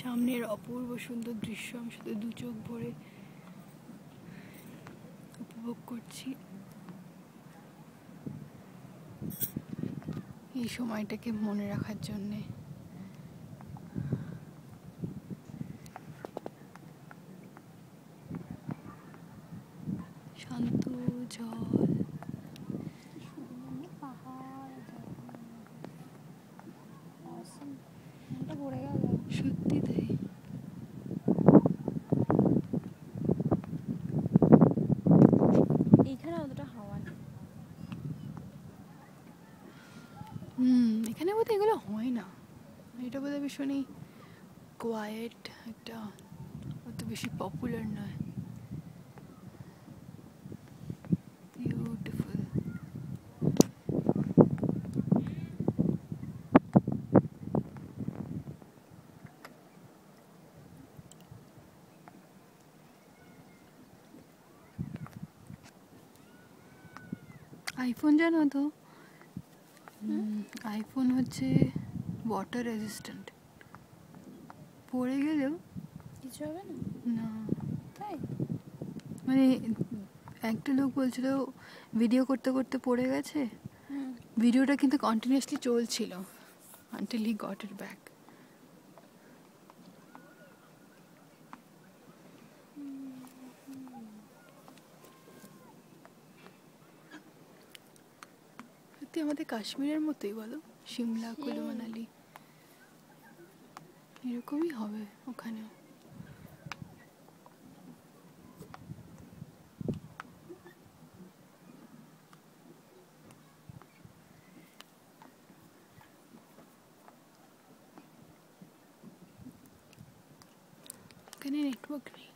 সামনের অপূর্ব সুন্দর দৃশ্য আমি শুধু দু চোখ ভরে উপভোগ করছি। এই সময়টাকে মনে রাখার জন্যে। শান্ত জল। সত্যি তাই। এখানে অতটা হাওয়া নেই। হুম এখানে বোধহয় এগুলো হয় না। এটা বোধহয় ভীষণই কোয়াইট একটা অত বেশি পপুলার নয়। আইফোন জানো তো? আইফোন হচ্ছে ওয়াটার রেজিস্ট্যান্ট পড়ে গেলেও কিছু হবে না? না। তাই? মানে একটা লোক বলছিল ভিডিও করতে করতে পড়ে গেছে? ভিডিওটা কিন্তু কন্টিনিউয়াসলি চলছিল until he got it back সত্যি আমাদের কাশ্মীরের মতোই বলো? সিমলা কুলু মানালি এরকমই হবে ওখানেও। এখানে নেটওয়ার্ক নেই।